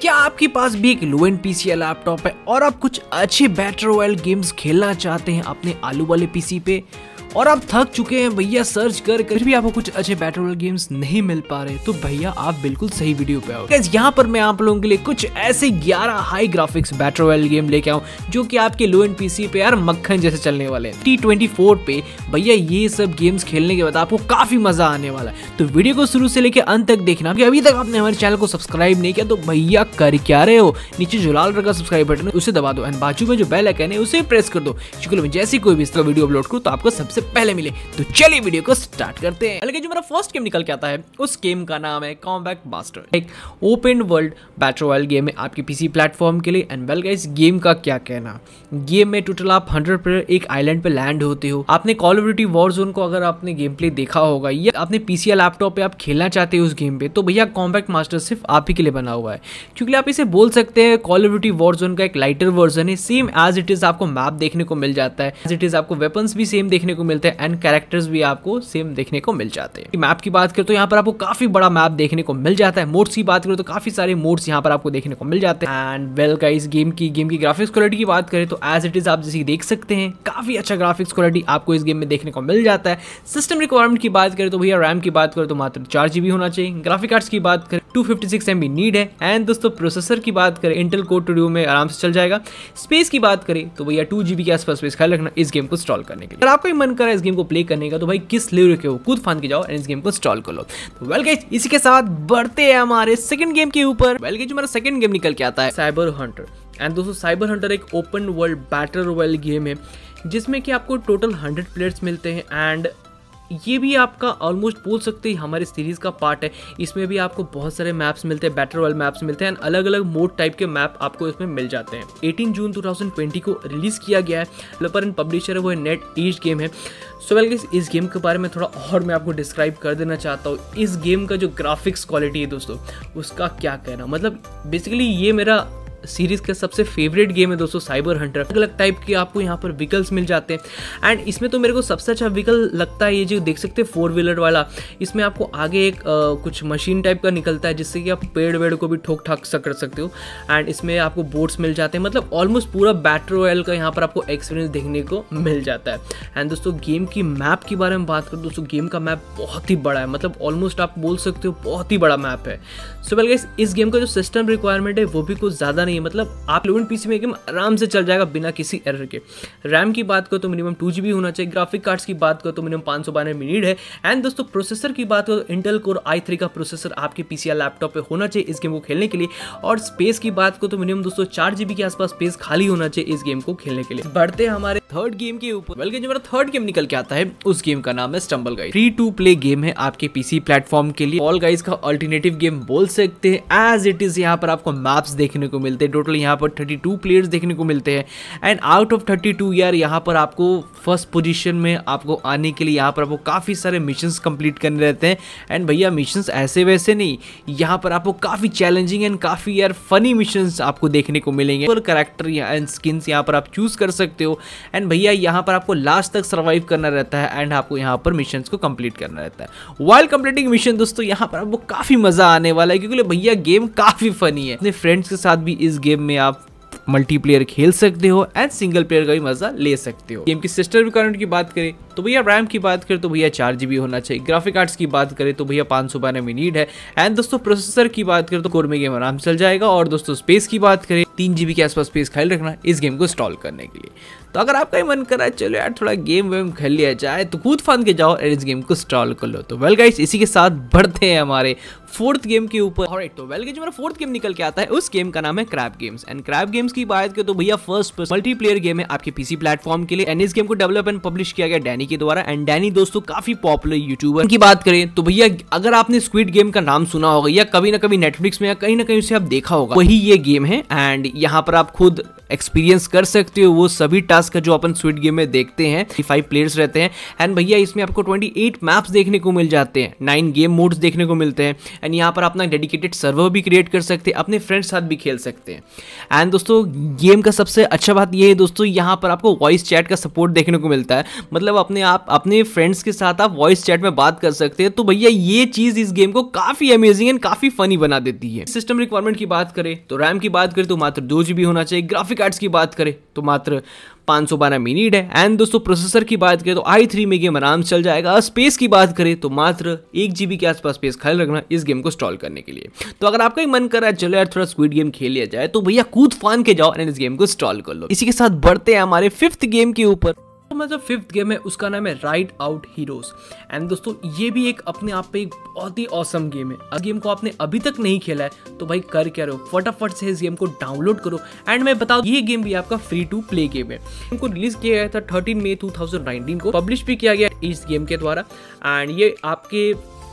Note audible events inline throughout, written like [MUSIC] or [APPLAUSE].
क्या आपके पास भी एक लो एंड पीसी लैपटॉप है और आप कुछ अच्छे बैटर रॉयल गेम्स खेलना चाहते हैं अपने आलू वाले पीसी पे? और आप थक चुके हैं भैया सर्च कर कर भी आपको कुछ अच्छे बैटल रॉयल गेम्स नहीं मिल पा रहे तो भैया आप बिल्कुल सही वीडियो पे आओ। यहाँ पर मैं आप लोगों के लिए कुछ ऐसे 11 high graphics battle royale game लेके आऊँ, जो कि आपके लो एंड पीसी पे यार मक्खन जैसे चलने वाले हैं। टी ट्वेंटी फोर पे भैया ये सब गेम्स खेलने के बाद आपको काफ़ी मज़ा आने वाला है। तो वीडियो को शुरू से लेकर अंत तक देखना अभी तक आपने हमारे चैनल को सब्सक्राइब नहीं किया तो भैया कर क्या रहे हो? नीचे जो लाल रंग का सब्सक्राइब बटन उसे दबा दो एंड बाजू में जो बेल आइकन है, उसे प्रेस कर दो। क्योंकि जैसे कोई भी इसका वीडियो अपलोड करो तो आपको सबसे पहले मिले। तो चलिए वीडियो को स्टार्ट करते हैं। जो मेरा फ़र्स्ट गेम निकल के आता है, उस गेम का नाम है कॉम्बैक मास्टर एक open world battle royale game है आपके पीसी प्लेटफॉर्म के लिए। एंड वेल गाइस गेम का क्या कहना? गेम में टोटल आप हंड्रेड प्लेयर एक आइलैंड पे लैंड होते हो। आपने call of duty war zone को अगर आपने गेम प्ले देखा होगा, या आपने पीसी या लैपटॉप पे आप खेलना चाहते हो उस गेम पे तो भैया कॉम्बैक्ट मास्टर सिर्फ़ आप ही के लिए बना हुआ है। क्योंकि आप इसे बोल सकते हैं call of duty war zone का एक लाइटर वर्जन है। सेम एज इट इज़ आपको मैप देखने को मिल जाता है। एज इट इज़ आपको वेपन्स भी सेम देखने को मिलते हैं एंड कैरेक्टर्स भी आपको सेम देखने को मिल जाते हैं। मैप की बात करें तो यहाँ पर आपको काफ़ी बड़ा मैप देखने को मिल जाता है। मोड्स की बात करें तो काफ़ी सारे मोड्स यहाँ पर आपको देखने को मिल जाते हैं। एंड वेल का इस गेम की गेम की ग्राफिक्स क्वालिटी की बात करें तो एज इट इज़ आप जैसे देख सकते हैं, काफ़ी अच्छा ग्राफिक्स क्वालिटी आपको इस गेम में देखने को मिल जाता है। सिस्टम रिक्वायरमेंट की बात करें तो भैया रैम की बात करें तो मात्र चार होना चाहिए। ग्राफिक कार्ड्स की बात करें टू फिफ्टी नीड है। एंड दोस्तों प्रोसेसर की बात करें इंटेल कोड टू में आराम से चल जाएगा। स्पेस की बात करें तो भैया टू के आसपास स्पेस ख्याल रखना, इस गेम को इंस्टॉल करने के लिए। अगर आपको मन करा इस गेम को प्ले करने का तो भाई किस लेवल के हो कूद फान के जाओ एंड इस गेम को इंस्टॉल कर लो। तो वेल गाइस इसी के साथ बढ़ते हैं हमारे सेकंड गेम के ऊपर। वेल गाइस हमारा सेकंड गेम निकल के आता है साइबर हंटर एंड दोस्तों साइबर हंटर एक open world battle royale game है, जिसमें कि आपको टोटल हंड्रेड प्लेयर्स मिलते हैं। एंड ये भी आपका ऑलमोस्ट बोल सकते हैं हमारे सीरीज़ का पार्ट है। इसमें भी आपको बहुत सारे मैप्स मिलते हैं बैटर वाले मैप्स मिलते हैं अलग अलग मोड टाइप के मैप आपको इसमें मिल जाते हैं। 18 जून 2020 को रिलीज़ किया गया है। एंड पब्लिशर है, वो नेट ईस्ट गेम है। सो वेल वेल इस गेम के बारे में थोड़ा और मैं आपको डिस्क्राइब कर देना चाहता हूँ। इस गेम का जो ग्राफिक्स क्वालिटी है दोस्तों, उसका क्या कहना? मतलब बेसिकली ये मेरा सीरीज़ का सबसे फेवरेट गेम है दोस्तों साइबर हंटर अलग अलग टाइप के आपको यहाँ पर व्हीकल्स मिल जाते हैं। एंड इसमें तो मेरे को सबसे अच्छा व्हीकल लगता है ये जो देख सकते हैं फोर व्हीलर वाला। इसमें आपको आगे एक आ, कुछ मशीन टाइप का निकलता है जिससे कि आप पेड़ वेड़ को भी ठोक ठाक सा कर सकते हो। एंड इसमें आपको बोट्स मिल जाते हैं। मतलब ऑलमोस्ट पूरा बैटर रॉयल का यहाँ पर आपको एक्सपीरियंस देखने को मिल जाता है। एंड दोस्तों गेम की मैप के बारे में बात करूँ दोस्तों गेम का मैप बहुत ही बड़ा है। मतलब ऑलमोस्ट आप बोल सकते हो बहुत ही बड़ा मैप है। सो वेल इस गेम का जो सिस्टम रिक्वायरमेंट है वो भी कुछ ज़्यादा नहीं है मतलब आप लोगों पीसी में गेम आराम से चल जाएगा बिना किसी एरर के। रैम की बात करो तो मिनिमम टू जी होना चाहिए ग्राफिक कार्ड्स की बात करो तो मिनिमम पाँच सौ बानवे मिनट है। एंड दोस्तों प्रोसेसर की बात करो तो इंटेल कोर आई थ्री का प्रोसेसर आपके पीसी या लैपटॉप पे होना चाहिए इस गेम को खेलने के लिए। और स्पेस की बात करो तो मिनिमम दोस्तों चार जीबी के आसपास स्पेस खाली होना चाहिए इस गेम को खेलने के लिए। बढ़ते हमारे थर्ड गेम के ऊपर। बल्कि जो मेरा थर्ड गेम निकल के आता है। उस गेम का नाम है stumble guys free to play game है आपके पीसी प्लेटफॉर्म के लिए। ऑल गाइज़ का अल्टरनेटिव गेम बोल सकते हैं। एज इट इज़ यहाँ पर आपको मैप्स देखने को मिलते हैं। टोटल यहाँ पर थर्टी टू प्लेयर्स देखने को मिलते हैं। And out of thirty two year यहाँ पर आपको फ़र्स्ट पोजीशन में आपको आने के लिए यहाँ पर आपको काफ़ी सारे मिशन कंप्लीट करने रहते हैं। एंड भैया मिशन ऐसे वैसे नहीं, यहाँ पर आपको काफ़ी चैलेंजिंग एंड काफ़ी यार फनी मिशन आपको देखने को मिलेंगे। और करेक्टर एंड स्किन्स यहाँ पर आप चूज़ कर सकते हो। एंड भैया, यहाँ पर आपको लास्ट तक सर्वाइव करना रहता है एंड आपको यहाँ पर मिशन को कंप्लीट करना रहता है। वाइल्ड कंप्लीटिंग मिशन दोस्तों, यहाँ पर आपको काफ़ी मज़ा आने वाला है, क्योंकि भैया गेम काफ़ी फनी है। अपने फ्रेंड्स के साथ भी इस गेम में आप मल्टीप्लेयर खेल सकते हो एंड सिंगल प्लेयर का भी मज़ा ले सकते हो। गेम की सिस्टर रिक्वायरमेंट की बात करें तो भैया रैम की बात करें तो भैया चार जीबी होना चाहिए। ग्राफिक कार्ड्स की बात करें तो भैया पाँच सौ बानवे नीड है। एंड दोस्तों प्रोसेसर की बात करें तो कोर में गेम आराम चल जाएगा। और दोस्तों स्पेस की बात करें, तीन जीबी के आसपास स्पेस ख्याल रखना इस गेम को इंस्टॉल करने के लिए। तो अगर आपका ही मन कर रहा है, चलो यार, थोड़ा गेम वेम खेल लिया जाए तो कूद फान के जाओ और इस गेम को इंस्टॉल कर लो। तो वेल गाइस इसी के साथ बढ़ते हैं हमारे फोर्थ गेम के ऊपर। और तो वेल जो मेरा फोर्थ गेम निकल के आता है। उस गेम का नाम है crap games and crap games की बात करें तो भैया फ़र्स्ट मल्टीप्लेयर गेम है आपके पीसी प्लेटफॉर्म के लिए। एंड इस गेम को डेवलप एंड पब्लिश किया गया। डैनी के द्वारा। एंड डैनी दोस्तों, काफ़ी पॉपुलर यूट्यूबर की बात करें तो भैया, अगर आपने स्क्विड गेम का नाम सुना होगा, या कभी ना कभी नेटफ्लिक्स में या कहीं ना कहीं उसे आप देखा होगा, वही ये गेम है। एंड यहाँ पर आप खुद एक्सपीरियंस कर सकते हो वो सभी टास्क जो अपन स्वीट गेम में देखते हैं। फाइव प्लेयर्स रहते हैं। एंड भैया, इसमें आपको 28 मैप्स देखने को मिल जाते हैं। नाइन गेम मोड्स देखने को मिलते हैं। एंड यहाँ पर अपना डेडिकेटेड सर्वर भी क्रिएट कर सकते हैं। अपने फ्रेंड्स साथ भी खेल सकते हैं। एंड दोस्तों गेम का सबसे अच्छा बात यह है दोस्तों, यहाँ पर आपको वॉइस चैट का सपोर्ट देखने को मिलता है। मतलब अपने आप, अपने फ्रेंड्स के साथ आप वॉइस चैट में बात कर सकते हैं तो भैया ये चीज़ इस गेम को काफ़ी अमेजिंग एंड काफ़ी फनी बना देती है। सिस्टम रिक्वायरमेंट की बात करें तो रैम की बात करें तो मात्र दो जीबी होना चाहिए। ग्राफिक कार्ड्स की बात करें तो मात्र 512 मिनट है। एंड दोस्तों प्रोसेसर की बात करें तो आई थ्री में गेम आराम चल जाएगा। स्पेस की बात करें तो मात्र एक जीबी के आसपास स्पेस ख्याल रखना इस गेम को इंस्टॉल करने के लिए। तो अगर आपका ही मन कर रहा है, चलो यार, थोड़ा स्वीट गेम खेल लिया जाए तो भैया कूद फान के जाओ एंड इस गेम को इंस्टॉल कर लो। इसी के साथ बढ़ते हैं हमारे फिफ्थ गेम के ऊपर। तो जो फिफ्थ गेम है उसका नाम है राइट आउट हीरोज एंड दोस्तों, ये भी एक अपने आप पे एक बहुत ही औसम गेम है। अगर गेम को आपने अभी तक नहीं खेला है तो भाई कर क्या रहे हो? फटाफट से इस गेम को डाउनलोड करो। एंड मैं बताऊँ ये गेम भी आपका फ्री टू प्ले गेम है। इनको रिलीज़ किया गया था थर्टीन मई टू को। पब्लिश भी किया गया इस गेम के द्वारा। एंड ये आपके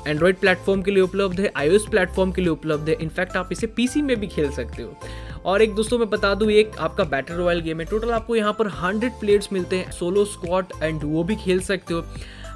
एंड्रॉयड प्लेटफॉर्म के लिए उपलब्ध है आईओएस प्लेटफॉर्म के लिए उपलब्ध है। इनफैक्ट आप इसे पीसी में भी खेल सकते हो। और एक दोस्तों मैं बता दूँ, एक आपका बैटर रॉयल गेम है। टोटल आपको यहाँ पर हंड्रेड प्लेयर्स मिलते हैं सोलो स्क्वाड एंड वो भी खेल सकते हो।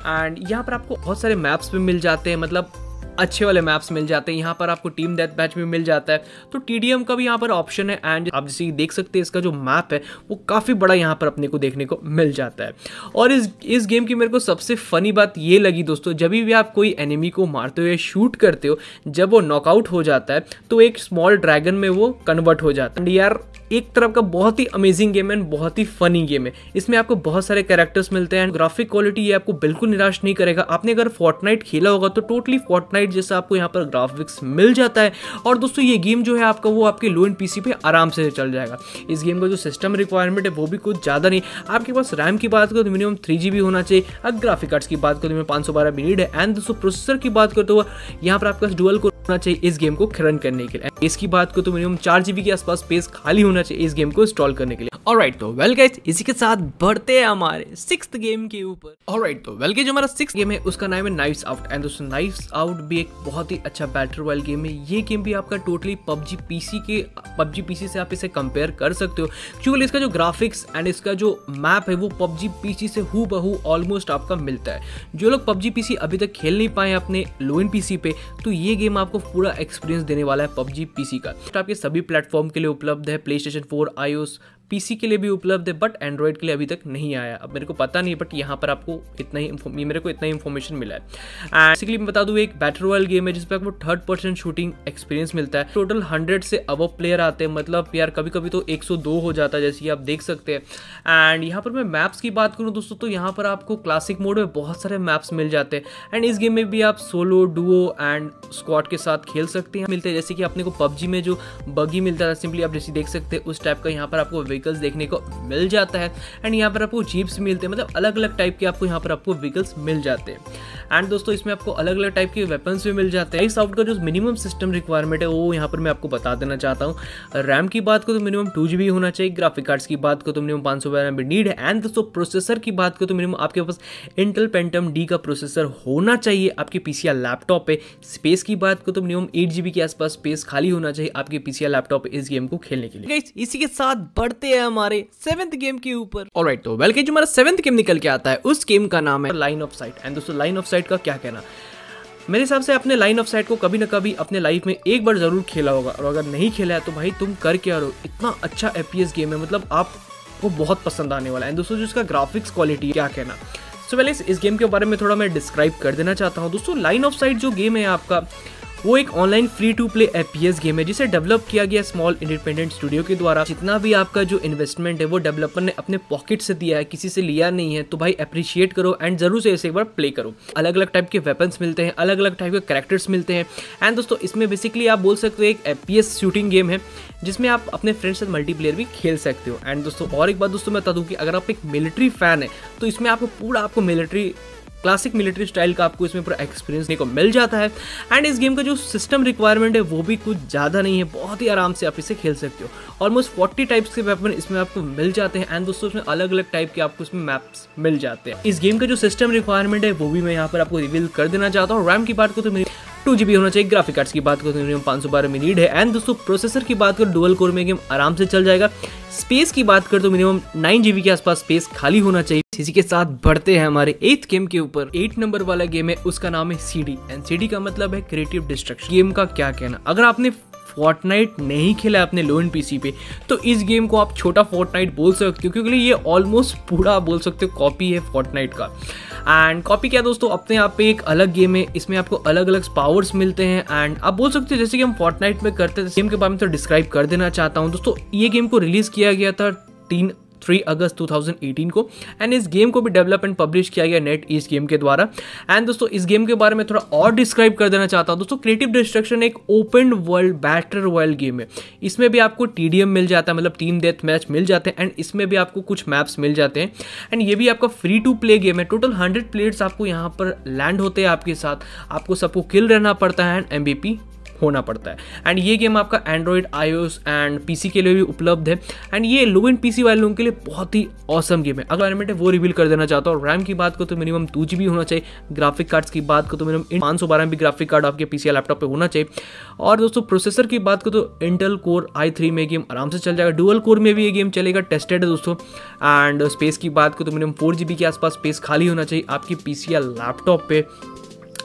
एंड यहाँ पर आपको बहुत सारे मैप्स भी मिल जाते हैं मतलब अच्छे वाले मैप्स मिल जाते हैं, यहाँ पर आपको टीम डेथ मैच भी मिल जाता है। तो टी का भी यहाँ पर ऑप्शन है एंड आप जैसे देख सकते हैं इसका जो मैप है, वो काफ़ी बड़ा यहाँ पर अपने को देखने को मिल जाता है। और इस इस गेम की मेरे को सबसे फनी बात ये लगी दोस्तों, जब भी आप कोई एनिमी को मारते हुए शूट करते हो, जब वो नॉकआउट हो जाता है तो एक स्मॉल ड्रैगन में वो कन्वर्ट हो जाता है। यार एक तरफ़ का बहुत ही अमेजिंग गेम है बहुत ही फनी गेम है। इसमें आपको बहुत सारे कैरेक्टर्स मिलते हैं ग्राफिक क्वालिटी ये आपको बिल्कुल निराश नहीं करेगा। आपने अगर फोर्टनाइट खेला होगा तो टोटली फोर्टनाइट जैसा आपको यहाँ पर ग्राफिक्स मिल जाता है। और दोस्तों, ये गेम जो है आपका वो आपके लो एंड पीसी पे आराम से चल जाएगा। इस गेम का जो सिस्टम रिक्वायरमेंट है वो भी कुछ ज़्यादा नहीं। आपके पास रैम की बात करो तो मिनिमम थ्री होना चाहिए। अगर ग्राफिक कार्ड्स की बात करो तो पाँच सौ बारह है। एंड दोस्तों प्रोसेसर की बात करते तो यहाँ पर आपका डुअल को होना चाहिए इस गेम को रन करने के लिए। इसकी बात को तो मिनिमम चार जीबी के आसपास स्पेस खाली होना चाहिए इस गेम को इंस्टॉल करने के लिए। और राइट तो वेल गाइस इसी के साथ बढ़ते हैं हमारे सिक्स गेम के ऊपर। और राइट तो वेल जो हमारा सिक्स गेम है, उसका नाम है नाइफ्स आउट एंड दोस्तों नाइफ्स आउट भी एक बहुत ही अच्छा बैटर वाइल गेम है। ये गेम भी आपका टोटली पबजी पीसी के पबजी पीसी से आप इसे कंपेयर कर सकते हो। क्योंकि इसका जो ग्राफिक्स एंड इसका जो मैप है, वो पबजी पीसी से हु बहू ऑलमोस्ट आपका मिलता है। जो लोग पबजी पीसी अभी तक खेल नहीं पाए अपने लो इन पीसी पे तो ये गेम आपको पूरा एक्सपीरियंस देने वाला है पबजी पीसी का। आपके सभी प्लेटफॉर्म के लिए उपलब्ध है PlayStation four iOS PC के लिए भी उपलब्ध है बट एंड्रॉयड के लिए अभी तक नहीं आया। अब मेरे को पता नहीं है बट यहाँ पर आपको इतना ही मेरे को इतना इन्फॉर्मेशन मिला है। एंड बेसिकली मैं बता दूँ, एक बैटर रॉयल गेम है जिसपे आपको थर्ड पर्सन शूटिंग एक्सपीरियंस मिलता है। टोटल हंड्रेड से अब प्लेयर आते हैं मतलब यार कभी कभी तो एक सौ दो हो जाता है, जैसे कि आप देख सकते हैं। एंड यहाँ पर मैं मैप्स की बात करूँ दोस्तों तो यहाँ पर आपको क्लासिक मोड में बहुत सारे मैप्स मिल जाते हैं। एंड इस गेम में भी आप सोलो डुओ एंड स्क्वाड के साथ खेल सकते हैं। मिलते हैं, जैसे कि अपने को पबजी में जो बगी मिलता था सिंपली आप जैसे देख सकते हैं, उस टाइप का यहाँ पर आपको व्हीकल्स देखने को मिल जाता है। एंड यहाँ पर आपको जीप्स मिलते हैं। मतलब अलग अलग टाइप के आपको यहाँ पर आपको व्हीकल्स मिल जाते हैं। एंड दोस्तों, इसमें आपको अलग अलग टाइप के वेपन्स भी मिल जाते हैं। इस आउट का जो मिनिमम सिस्टम रिक्वायरमेंट है, वो यहाँ पर मैं आपको बता देना चाहता हूँ। रैम की बात करो तो मिनिमम टू होना चाहिए। ग्राफिक कार्ड्स की बात करो तो मिनिमम पाँच सौ नीड है। एंड दोस्तों प्रोसेसर की बात करो तो मिनिमम आपके पास इंटेल पेंटम डी का प्रोसेसर होना चाहिए। आपके पीसीआर लैपटॉप पे। स्पेस की बात करो तो मिनिमम एट के आसपास स्पेस खाली होना चाहिए आपके पीसीआर लैपटॉप इस गेम को खेलने के लिए। इसी के साथ बढ़ते हैं हमारे सेवेंथ गेम के ऊपर। और तो वेल के जो हमारा सेवेंथ गेम निकल के आता है उस गेम का नाम है लाइन ऑफ़ साइट एंड दोस्तों लाइन ऑफ़ साइट का क्या कहना? मेरे हिसाब से अपने लाइन ऑफ़ साइट को कभी ना कभी अपने लाइफ में एक बार ज़रूर खेला होगा। और अगर नहीं खेला है तो भाई तुम कर क्या रहो इतना अच्छा एपीएस गेम है मतलब आपको बहुत पसंद आने वाला है। एंड दोस्तों जो इसका ग्राफिक्स क्वालिटी क्या कहना? सो so, पहले इस गेम के बारे में थोड़ा मैं डिस्क्राइब कर देना चाहता हूँ। दोस्तों लाइन ऑफ़ साइट जो गेम है आपका वो एक online free to play APS game है, जिसे डेवलप किया गया स्मॉल इंडिपेंडेंट स्टूडियो के द्वारा। जितना भी आपका जो इन्वेस्टमेंट है, वो डेवलपर ने अपने पॉकेट से दिया है, किसी से लिया नहीं है तो भाई अप्रिशिएट करो एंड ज़रूर से इसे एक बार प्ले करो। अलग अलग टाइप के वेपन्स मिलते हैं अलग अलग टाइप के करेक्टर्स मिलते हैं। एंड दोस्तों, इसमें बेसिकली आप बोल सकते हो, एक एपीएस शूटिंग गेम है, जिसमें आप अपने फ्रेंड्स से मल्टीप्लेयर भी खेल सकते हो। एंड दोस्तों, और एक बात दोस्तों मैं बता दूँ कि अगर आप एक मिलिट्री फ़ैन है तो इसमें आपको पूरा आपको मिलिट्री क्लासिक मिलिट्री स्टाइल का आपको इसमें पूरा एक्सपीरियंस को मिल जाता है। एंड इस गेम का जो सिस्टम रिक्वायरमेंट है, वो भी कुछ ज़्यादा नहीं है। बहुत ही आराम से आप इसे खेल सकते हो। ऑलमोस्ट फोर्टी टाइप्स के वेपन इसमें आपको मिल जाते हैं। एंड दोस्तों, इसमें अलग अलग टाइप के आपको इसमें मैप्स मिल जाते हैं। इस गेम का जो सिस्टम रिक्वायरमेंट है, वो भी मैं यहाँ पर आपको रिवील कर देना चाहता हूँ। रैम की बात को तो मेरी टू जीबी होना चाहिए। ग्राफिक कार्ड्स की बात करो तो पाँच सौ बारह में है। एंड दोस्तों प्रोसेसर की बात करो डुअल कोर में गेम आराम से चल जाएगा। स्पेस की बात करें तो मिनिमम नाइन जीबी के आसपास स्पेस खाली होना चाहिए। इसी के साथ बढ़ते हैं हमारे एथ गेम के ऊपर। एट नंबर वाला गेम है, उसका नाम है सीडी एंड सीडी का मतलब है क्रिएटिव डिस्ट्रक्शन गेम का क्या कहना? अगर आपने फोर्टनाइट नहीं खेला अपने लो एंड पीसी पे तो इस गेम को आप छोटा फोर्टनाइट बोल सकते हो, क्योंकि ये ऑलमोस्ट पूरा बोल सकते हो कॉपी है फोर्टनाइट का। एंड कॉपी क्या दोस्तों? अपने आप पे एक अलग गेम है, इसमें आपको अलग अलग पावर्स मिलते हैं। एंड आप बोल सकते हो, जैसे कि हम फोर्टनाइट में करते थे गेम के बारे में तो डिस्क्राइब कर देना चाहता हूँ। दोस्तों, ये गेम को रिलीज़ किया गया था तीन थ्री अगस्त 2018 को एंड इस गेम को भी डेवलप एंड पब्लिश किया गया नेट इस गेम के द्वारा। एंड दोस्तों, इस गेम के बारे में थोड़ा और डिस्क्राइब कर देना चाहता हूँ। दोस्तों क्रिएटिव डिस्ट्रक्शन एक open world battle world game है। इसमें भी आपको टी मिल जाता है मतलब टीम डेथ मैच मिल जाते हैं एंड इसमें भी आपको कुछ मैप्स मिल जाते हैं। एंड ये भी आपका फ्री टू प्ले गेम है। टोटल हंड्रेड प्लेयर्स आपको यहाँ पर लैंड होते हैं आपके साथ। आपको सबको किल रहना पड़ता है एंड एम होना पड़ता है। एंड ये गेम आपका एंड्रॉयड आईओएस एंड पीसी के लिए भी उपलब्ध है। एंड ये लो एंड पीसी वाले लोगों के लिए बहुत ही औसम गेम है। अगर एनिमेट है, वो रिवील कर देना चाहता हूँ। रैम की बात करो तो मिनिमम टू जी होना चाहिए। ग्राफिक कार्ड्स की बात करो तो मिनिमम पाँच सौ बारह भी ग्राफिक कार्ड आपके पीसी लैपटॉप पर होना चाहिए। और दोस्तों प्रोसेसर की बात करो तो इंटेल कोर आई थ्री में गेम आराम से चल जाएगा। डुअल कोर में भी ये गेम चलेगा टेस्टेड है दोस्तों। एंड स्पेस की बात करो तो मिनिमम फोर जी के आसपास स्पेस खाली होना चाहिए आपकी या लैपटॉप पे।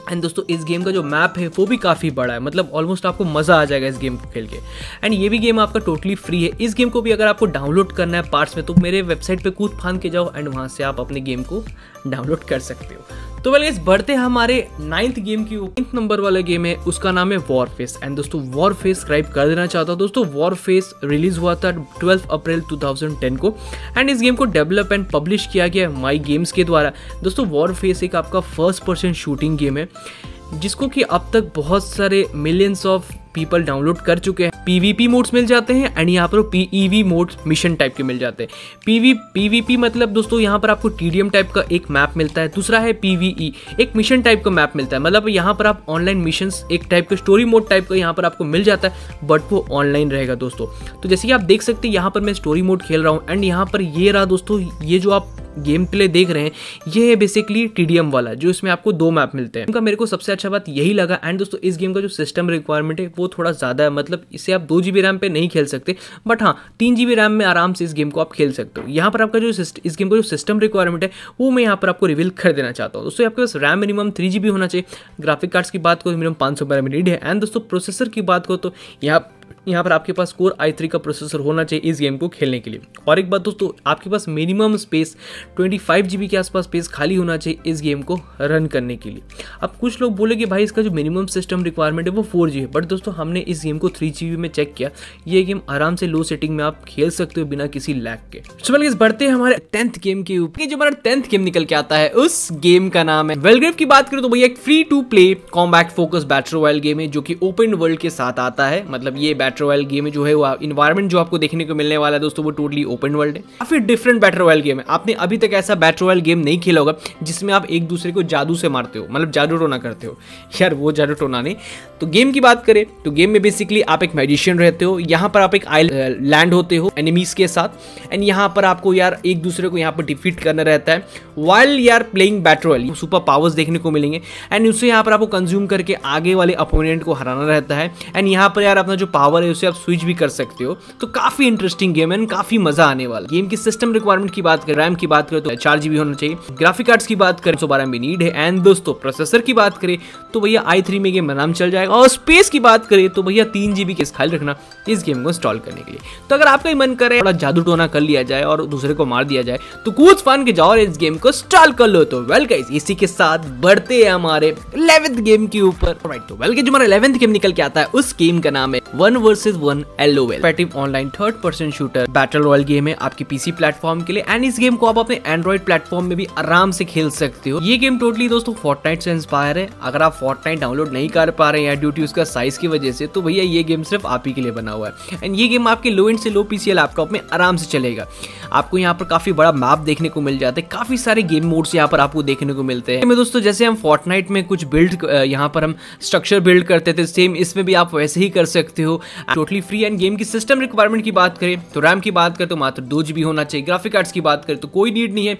एंड दोस्तों, इस गेम का जो मैप है, वो भी काफ़ी बड़ा है। मतलब ऑलमोस्ट आपको मज़ा आ जाएगा इस गेम को खेल के। एंड ये भी गेम आपका टोटली फ्री है। इस गेम को भी अगर आपको डाउनलोड करना है पार्ट्स में तो मेरे वेबसाइट पे कूद फान के जाओ एंड वहाँ से आप अपने गेम को डाउनलोड कर सकते हो। तो वेल इस बढ़ते हमारे नाइन्थ गेम की नाइन्थ नंबर वाला गेम है, उसका नाम है वॉर फेस एंड दोस्तों वॉर फेस स्क्राइब कर देना चाहता हूँ। दोस्तों वॉर फेस रिलीज़ हुआ था 12 अप्रैल 2010 को। एंड इस गेम को डेवलप एंड पब्लिश किया गया है माई गेम्स के द्वारा। दोस्तों वॉर फेस एक आपका फ़र्स्ट पर्सन शूटिंग गेम है। जिसको कि अब तक बहुत सारे मिलियंस ऑफ़ पीपल डाउनलोड कर चुके हैं। पीवीपी मोड्स मिल जाते हैं एंड यहाँ पर पीईवी मोड्स मिशन टाइप के मिल जाते हैं। पीवी पीवीपी मतलब दोस्तों यहाँ पर आपको टीडीएम टाइप का एक मैप मिलता है, दूसरा है पीवीई एक मिशन टाइप का मैप मिलता है। मतलब यहाँ पर आप ऑनलाइन मिशन एक टाइप का स्टोरी मोड टाइप का यहाँ पर आपको मिल जाता है बट वो ऑनलाइन रहेगा दोस्तों। तो जैसे कि आप देख सकते हैं, यहाँ पर मैं स्टोरी मोड खेल रहा हूँ एंड यहाँ पर ये रहा दोस्तों, ये जो आप गेम प्ले देख रहे हैं, ये है बेसिकली टीडीएम वाला, जो इसमें आपको दो मैप मिलते हैं। उनका मेरे को सबसे अच्छा बात यही लगा एंड दोस्तों इस गेम का जो सिस्टम रिक्वायरमेंट है, वो थोड़ा ज़्यादा है मतलब इसे आप दो जी रैम पर नहीं खेल सकते बट हाँ तीन जी रैम में आराम से इस गेम को आप खेल सकते हो। यहाँ पर आपका जो इस गेम का जो सिस्टम रिक्वायरमेंट है, वो मैं यहाँ पर आपको रिविल कर देना चाहता हूँ। दोस्तों, आपके पास रैम मिनिमम थ्री जी होना चाहिए। ग्राफिक कार्ड्स की बात करो मिनिमम पाँच सौ मिनट है। एंड दोस्तों प्रोसेसर की बात करो तो यहाँ यहाँ पर आपके पास कोर आई थ्री का प्रोसेसर होना चाहिए इस गेम को खेलने के लिए। और एक बात दोस्तों, आपके पास minimum space twenty five G के आसपास स्पेस खाली होना चाहिए इस गेम को रन करने के लिए। अब कुछ लोग बोले कि भाई इसका जो मिनिमम सिस्टम रिक्वायरमेंट है वो फोर जी है। बट दोस्तों, हमने इस गेम को थ्री जी में चेक किया। ये गेम आराम से लो सेटिंग में आप खेल सकते हो बिना किसी लैग के। बढ़ते हैं हमारे टेंथ गेम के ऊपर। जो हमारा टेंथ गेम निकल के आता है, उस गेम का नाम है वेलग्रेव की बात करें तो भैया एक free to play combat focus battle royale game है, जो कि ओपन वर्ल्ड के साथ आता है। मतलब ये बैटर रॉयल गेम है, जो है वो इन्वायरमेंट जो आपको देखने को मिलने वाला है दोस्तों, वो टोटली ओपन वर्ल्ड है। काफ़ी डिफरेंट बैटर रॉयल गेम है। आपने अभी तक ऐसा बैटर रॉयल गेम नहीं खेला होगा, जिसमें आप एक दूसरे को जादू से मारते हो। मतलब जादू टोना करते हो। [LAUGHS] यार, वो जादू टोना नहीं। तो गेम की बात करें तो गेम में बेसिकली आप एक मेडिशियन रहते हो। यहाँ पर आप एक आई लैंड होते हो एनिमीज के साथ। एंड यहाँ पर आपको यार एक दूसरे को यहाँ पर डिफीट करना रहता है। वाइल यार playing battle royale super powers देखने को मिलेंगे। एंड उसे यहाँ पर आपको कंज्यूम करके आगे वाले अपोनेंट को हराना रहता है। एंड यहाँ पर यार अपना जो पावर है उसे आप स्विच भी कर सकते हो। तो काफ़ी इंटरेस्टिंग गेम है काफ़ी मज़ा आने वाला गेम की सिस्टम रिक्वायरमेंट की बात करें रैम की बात करें तो चार जीबी होना चाहिए। ग्राफिक कार्ड्स की बात करें तो बारह में नीड है। एंड दोस्तों प्रोसेसर की बात करें तो भैया आई थ्री में गेम बनाम चल जाएगा। और स्पेस की बात करें तो भैया तीन जीबी के खाली रखना इस गेम को इंस्टॉल करने के लिए। तो अगर आपका ही मन करे थोड़ा जादू टोना कर लिया जाए और दूसरे को मार दिया जाए तो कूच फान के जाओ और इस गेम को इंस्टॉल कर लो। तो वेल गाइस इसी के साथ बढ़ते हैं हमारे इलेवेंथ गेम के ऊपर। राइट तो वेल जो हमारा इलेवेंथ गेम निकल के आता है, उस गेम का नाम है one versus one LOL online third person shooter battle royale game है आपकी पीसी प्लेटफॉर्म के लिए एंड इस गेम को आप अपने एंड्रॉइड प्लेटफॉर्म में भी आराम से खेल सकते हो। ये गेम टोटली दोस्तों फोर्टनाइट से इंस्पायर है। अगर आप फोर्टनाइट डाउनलोड नहीं कर पा रहे हैं ड्यू टू उसका साइज़ की वजह से तो भैया ये गेम सिर्फ़ आप ही के लिए बना हुआ है। एंड ये गेम आपके लो एंड से लो पीसी लैपटॉप में आराम से चलेगा। आपको यहाँ पर काफ़ी बड़ा मैप देखने को मिल जाता है। काफ़ी सारे गेम मोड्स यहाँ पर आपको देखने को मिलते हैं। दोस्तों, जैसे हम फोर्टनाइट में कुछ बिल्ड यहाँ पर हम स्ट्रक्चर बिल्ड करते थे सेम इसमें भी आप वैसे ही कर सकते हो। टोटली फ्री एंड गेम की सिस्टम रिक्वायरमेंट की बात करें तो रैम की बात करें तो मात्र दो जी होना चाहिए। ग्राफिक कार्ड्स की बात करें तो कोई नीड नहीं है।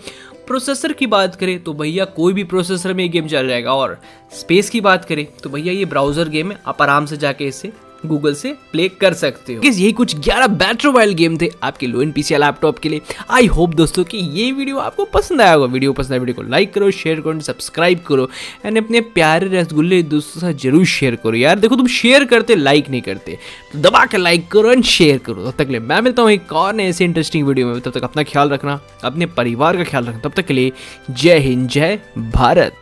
प्रोसेसर की बात करें तो भैया कोई भी प्रोसेसर में ये गेम चल जाएगा। और स्पेस की बात करें तो भैया ये ब्राउज़र गेम है, आप आराम से जाके इसे गूगल से प्ले कर सकते हो। यही कुछ 11 बैटर वाइल गेम थे आपके लो एंड पीसी लैपटॉप के लिए। आई होप दोस्तों कि ये वीडियो आपको पसंद आया होगा। वीडियो पसंद आया वीडियो को लाइक करो शेयर करो सब्सक्राइब करो। एंड अपने प्यारे रसगुल्ले दोस्तों से ज़रूर शेयर करो। यार, देखो तुम शेयर करते लाइक नहीं करते। तो दबा के लाइक करो एंड शेयर करो। तब तक ले मैं मिलता हूँ एक और ऐसे इंटरेस्टिंग वीडियो में। तब तक अपना ख्याल रखना, अपने परिवार का ख्याल रखना। तब तक के लिए जय हिंद, जय भारत।